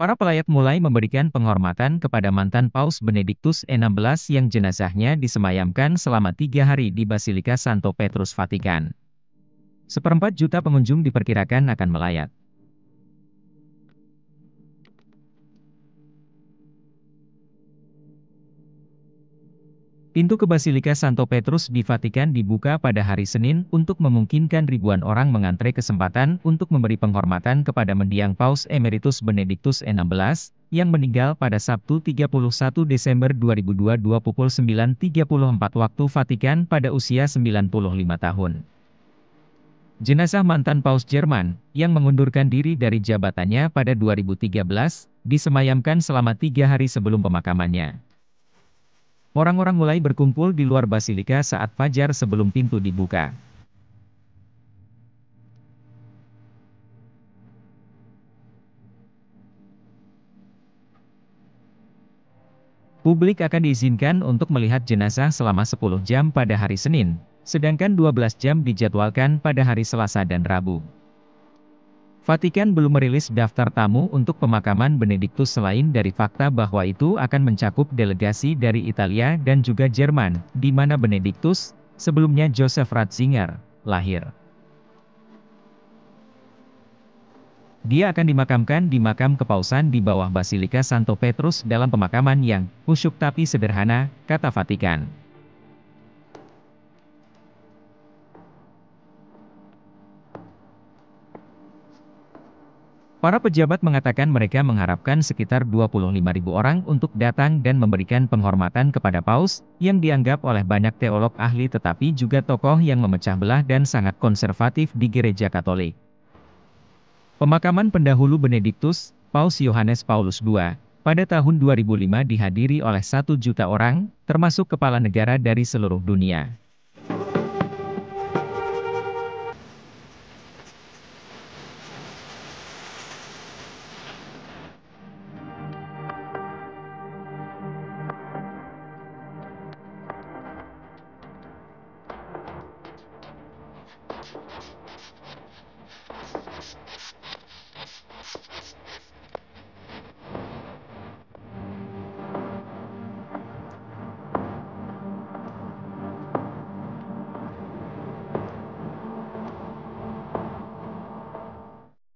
Para pelayat mulai memberikan penghormatan kepada mantan Paus Benediktus XVI yang jenazahnya disemayamkan selama tiga hari di Basilika Santo Petrus Vatikan. Seperempat juta pengunjung diperkirakan akan melayat. Pintu ke Basilika Santo Petrus di Vatikan dibuka pada hari Senin untuk memungkinkan ribuan orang mengantre kesempatan untuk memberi penghormatan kepada mendiang Paus Emeritus Benediktus XVI, yang meninggal pada Sabtu 31 Desember 2022 pukul 9.34 waktu Vatikan pada usia 95 tahun. Jenazah mantan Paus Jerman, yang mengundurkan diri dari jabatannya pada 2013, disemayamkan selama tiga hari sebelum pemakamannya. Orang-orang mulai berkumpul di luar basilika saat fajar sebelum pintu dibuka. Publik akan diizinkan untuk melihat jenazah selama 10 jam pada hari Senin, sedangkan 12 jam dijadwalkan pada hari Selasa dan Rabu. Vatikan belum merilis daftar tamu untuk pemakaman Benediktus selain dari fakta bahwa itu akan mencakup delegasi dari Italia dan juga Jerman, di mana Benediktus, sebelumnya Joseph Ratzinger, lahir. Dia akan dimakamkan di makam kepausan di bawah Basilika Santo Petrus dalam pemakaman yang khusyuk tapi sederhana, kata Vatikan. Para pejabat mengatakan mereka mengharapkan sekitar 25.000 orang untuk datang dan memberikan penghormatan kepada Paus, yang dianggap oleh banyak teolog ahli tetapi juga tokoh yang memecah belah dan sangat konservatif di gereja katolik. Pemakaman pendahulu Benediktus, Paus Yohanes Paulus II, pada tahun 2005 dihadiri oleh satu juta orang, termasuk kepala negara dari seluruh dunia.